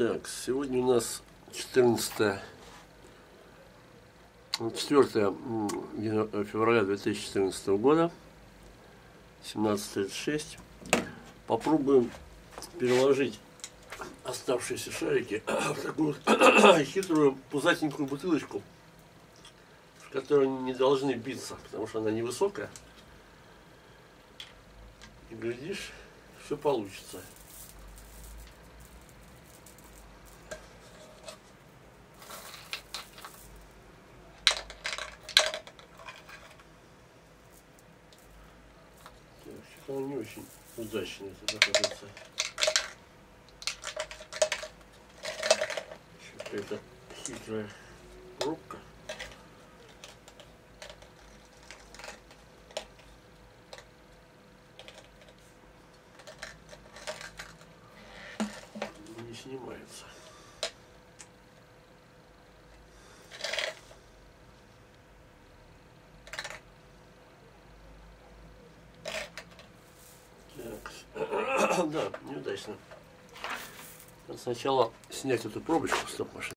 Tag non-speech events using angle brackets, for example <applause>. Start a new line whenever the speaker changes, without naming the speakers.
Так, сегодня у нас 14 4 февраля 2014 года, 17.36. Попробуем переложить оставшиеся шарики <coughs> в такую <coughs> хитрую пузатенькую бутылочку, в которой они не должны биться, потому что она невысокая. И глядишь, все получится. Что-то не очень удачно это находится. Какая-то хитрая пробка. Не снимается. Так. <coughs> да, неудачно. Надо сначала снять эту пробочку стоп машины.